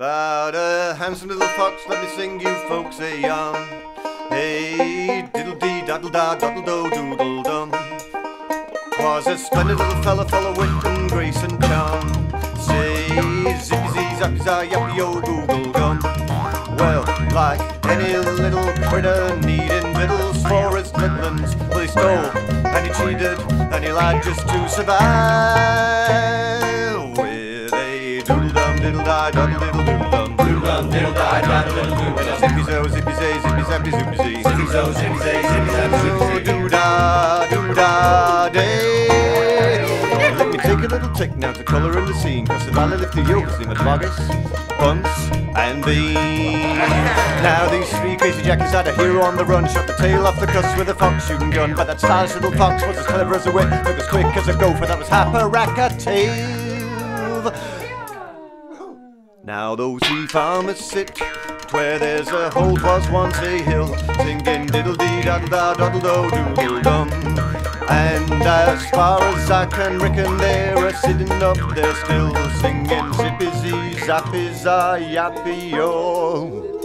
About a handsome little fox, let me sing you folks a yarn. Hey, diddle dee daddle da daddle do doodle dum. Was a splendid little fella, fella wit and grace and charm. Say zippy zee zappy za yappy yo google gum. Well, like any little critter needing victuals for his littlins, well he stole and he cheated and he lied just to survive. With a doodle diddle die doodle diddle doodle dum doodle dum diddle die doodle diddle doodle dum. Zippy zo zippy zay zippy zappy zippy zee zippy zo zippy zay zippy zappy zippy zee doo da doo da day. Let me take a little tick now to colour in the scene Cause the valley lift and Bean Now these three crazy jackies had a hero on the run Shot the tail off the cuss with a fox shooting gun But that stylish little fox was as clever as a whip Look as quick as a gopher, that was Happaracative Now those three farmers sit where there's a hole was once a hill Singing diddle dee daddle da daddle do doodle dum. And as far as I can reckon they're a sitting up there still Singing zippy zee zappy za yappy yo